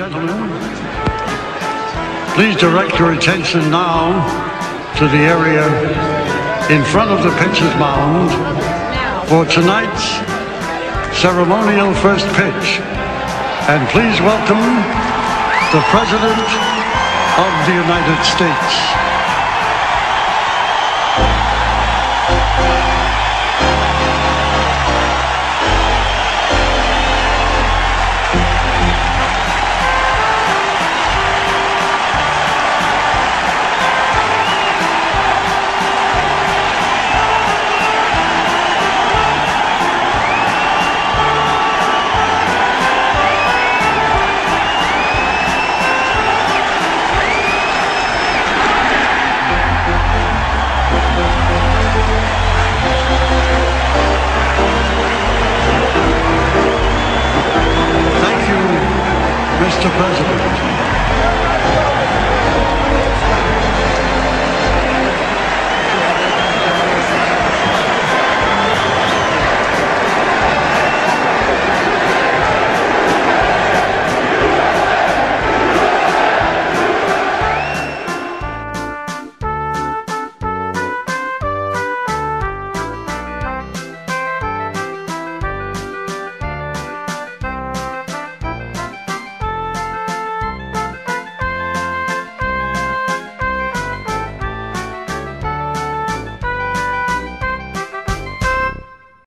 gentlemen, please direct your attention now to the area in front of the pitcher's mound for tonight's ceremonial first pitch. And please welcome the President of the United States. Mr. President.